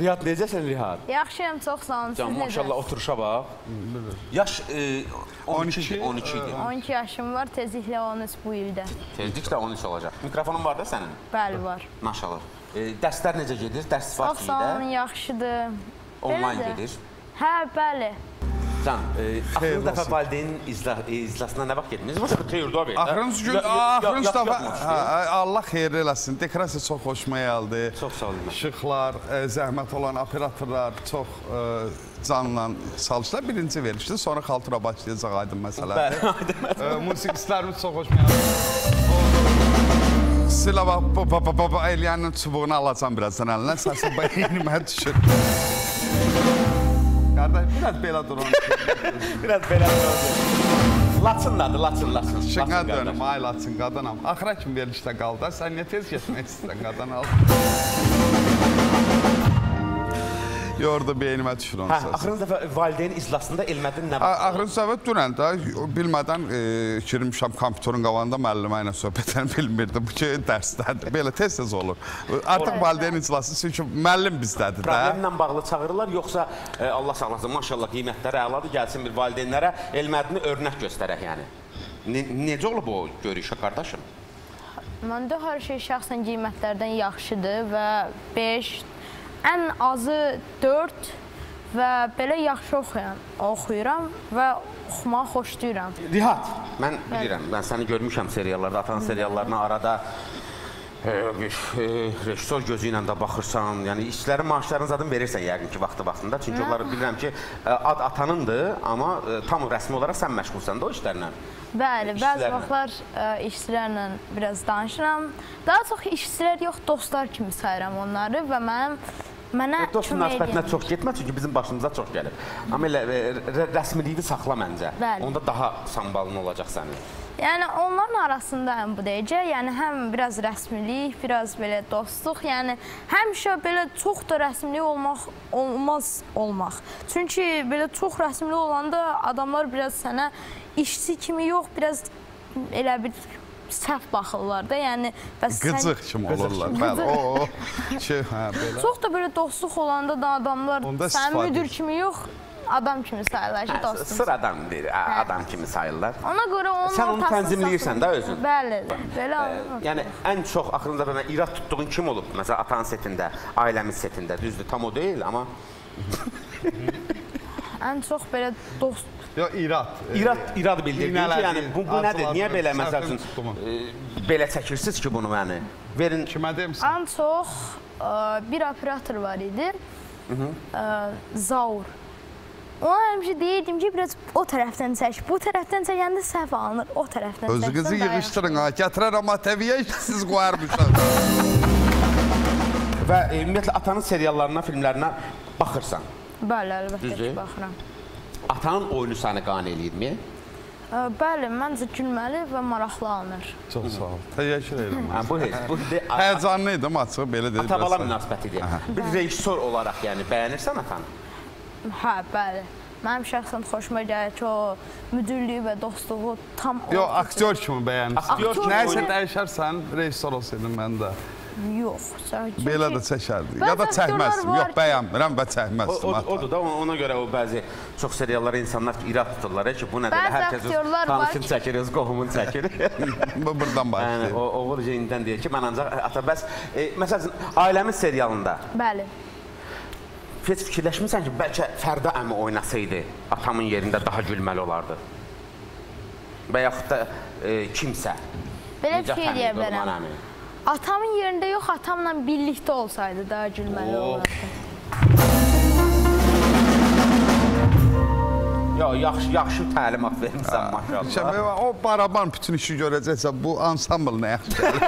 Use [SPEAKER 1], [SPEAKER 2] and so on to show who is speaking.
[SPEAKER 1] Riyad necəsən Riyad?
[SPEAKER 2] Yaxşıyam, çox sağ olun.
[SPEAKER 1] Can maşallah oturuşa bax. Yaş e, 12 idi, 12 idi.
[SPEAKER 2] 12 yaşım var, tezliklə 13 bu ildə.
[SPEAKER 1] Tezliklə 13 olacaq. Mikrofonun var da sənin?
[SPEAKER 2] Bəli, var.
[SPEAKER 1] Maşallah. E, dərslər necə gedir? Dərs var
[SPEAKER 2] Çox sağ olun, yaxşıdır.
[SPEAKER 1] Online gedir.
[SPEAKER 2] Hə, bəli.
[SPEAKER 1] Can, e, axırıncı dəfə valideynin izla, e, izlasına nə vaxt getdiniz? Başqa teyirdə ver.
[SPEAKER 3] Axırıncı gün, axırıncı dəfə Allah xeyir eləsin. Dekorasiya çox xoşuma gəldi.
[SPEAKER 1] Çox sağ olun.
[SPEAKER 3] İşıqlar, ə, zəhmət olan operatorlar çox ə, canla çalışdılar. Birinci verilişdi, sonra xaltura başlayacaq aydın məsələdir. Ə, Musiqistlərimiz çox xoşuma gəldi. Bu eləyənin çubuğunu alacam birazdan əlinə. Səsi beynimə düşür. Qardaş, biraz belə durun.
[SPEAKER 1] Biraz belə oldu. Laçındadır, laçın, laçın.
[SPEAKER 3] Şıqa dönüm, ay laçın qadınam. Axıra kimi verilişdə qaldı. Sən niyə tez getmək istəyirsən qadın al? Yordu beynimə düşür onun
[SPEAKER 1] Hə,
[SPEAKER 3] səsi.
[SPEAKER 1] axırıncı dəfə valideyn izlasında Elmədin nə vaxt?
[SPEAKER 3] Axırıncı səvət dünəndə bilmədən e, girmişəm kompüterin qabağında müəllimə ilə söhbət edən bilmirdim ki, dərsdədir. Belə tez-tez olur. Artıq valideyn iclası çünki müəllim bizdədir də.
[SPEAKER 1] Problemlə bağlı çağırırlar, yoxsa e, Allah saxlasın, maşallah qiymətləri əladır, gəlsin bir valideynlərə Elmədini örnək göstərək yəni. Ne, necə olub o görüşə qardaşım?
[SPEAKER 2] Məndə hər şey şəxsən qiymətlərdən yaxşıdır və 5, ən azı 4 və belə yaxşı oxuyan, oxuyuram və oxumağı xoşlayıram.
[SPEAKER 1] Rihat, mən bilirəm, mən səni görmüşəm seriallarda, atan seriallarına arada rejissor gözü ilə də baxırsan, yəni işçilərin maaşlarını zaten verirsən yəqin ki, vaxtı-vaxtında. Çünki onlar bilirəm ki, e, ad atanındır, amma e, tam rəsmi olaraq sən məşğulsan da o işlərlə.
[SPEAKER 2] Bəli, bəzi vaxtlar işçilərlə biraz danışıram. Daha çox işçilər yox, dostlar kimi sayıram onları və mənim mənə
[SPEAKER 1] Dost münasibətinə çox getmə, çünki bizim başımıza çox gəlir. Amma elə e, rə- rəsmiliyi saxla məncə.
[SPEAKER 2] Bəli.
[SPEAKER 1] Onda daha sambalın olacaq sənin.
[SPEAKER 2] Yəni onların arasındayım bu dəqiqə. Yəni həm biraz rəsmilik, biraz belə dostluq. Yəni həmişə belə çox da rəsmilik olmaq olmaz olmaq. Çünki belə çox rəsmilik olanda adamlar biraz sənə işçi kimi yox, biraz elə bir səhv baxırlar da. Yəni bəs sən
[SPEAKER 3] Qıcıq kimi olurlar. Bəli, o, ki, hə, belə.
[SPEAKER 2] çox da belə dostluq olanda da adamlar
[SPEAKER 3] Onda
[SPEAKER 2] sən
[SPEAKER 3] istifadə
[SPEAKER 2] müdür kimi yox, adam kimi sayırlar ki,
[SPEAKER 1] Hə,
[SPEAKER 2] dostum.
[SPEAKER 1] sıradan bir a- adam kimi sayırlar.
[SPEAKER 2] Ona görə onun
[SPEAKER 1] Sən onu tənzimləyirsən də özün.
[SPEAKER 2] Bəli, belə
[SPEAKER 1] Ə, Yəni ən çox axırıncı dəfə mən irad tutduğun kim olub? Məsələn, atan setində, ailəmiz setində. Düzdür, tam o deyil, amma
[SPEAKER 2] ən çox belə dost
[SPEAKER 3] Yox, irad.
[SPEAKER 1] irad irad bildirdin ki, yəni bu, bu nədir? Niyə belə məsəl üçün ə, belə çəkirsiniz ki, bunu məni? Verin
[SPEAKER 3] Kimə deyimsən?
[SPEAKER 2] Ən çox ə, bir operator var idi. Ə, Zaur. Ona həmişə deyirdim ki, biraz o tərəfdən çək, bu tərəfdən çəkəndə səhv alınır, o tərəfdən çəksən.
[SPEAKER 3] Özünüzü yığışdırın ha. Gətirərəm ATV-yə siz qoyarmışam.
[SPEAKER 1] və e, ümumiyyətlə atanın seriallarına, filmlərinə baxırsan.
[SPEAKER 2] Bəli, əlbəttə ki, baxıram.
[SPEAKER 1] Atanın oyunu səni qane eləyirmi?
[SPEAKER 2] Bəli, məncə gülməli və maraqlı alınır.
[SPEAKER 3] Çox sağ ol. Təşəkkür edirəm.
[SPEAKER 1] Hə, bu heç, bu
[SPEAKER 3] Həyəcanlı idim açıq belə dedim.
[SPEAKER 1] ata-bala münasibətidir. Bir rejissor olaraq yəni bəyənirsən atanı?
[SPEAKER 2] Hə, bəli. Mənim şəxsən xoşuma gəlir ki, o müdürlüyü və dostluğu tam
[SPEAKER 3] Yox,
[SPEAKER 2] ortada-
[SPEAKER 3] aktyor kimi bəyənirsən.
[SPEAKER 1] Aktyor
[SPEAKER 3] Nəyisə dəyişərsən, rejissor olsaydım mən də.
[SPEAKER 2] Yox. çünki-
[SPEAKER 3] Belə də çəkərdim.
[SPEAKER 2] Bəzi
[SPEAKER 3] Ya da çəkməzdim. Yox, bəyənmirəm və çəkməzdim.
[SPEAKER 1] odur da ona görə o bəzi çox seriallara insanlar irad tuturlar ki, bu nədir? Hər kəs öz tanışını
[SPEAKER 2] ki-
[SPEAKER 1] çəkir, öz qohumunu çəkir.
[SPEAKER 3] Bu buradan başlayır.
[SPEAKER 1] o oğul jenindən deyir ki, mən ancaq ata bəs e, məsəl üçün ailəmiz serialında
[SPEAKER 2] Bəli.
[SPEAKER 1] Heç fikirləşmirsən ki, bəlkə Fərdə əmi oynasaydı atamın yerində daha gülməli olardı. Və yaxud da e, kimsə.
[SPEAKER 2] Belə bir şey deyə bilərəm. Atamın yerində yox, atamla birlikdə olsaydı daha gülməli
[SPEAKER 1] Oh.
[SPEAKER 2] olardı.
[SPEAKER 1] Yox, yaxşı yaxşı təlimat vermisən maşallah.
[SPEAKER 3] Şəbə, o baraban bütün işi görəcəksə bu ansambl nə yaxşı gəlir.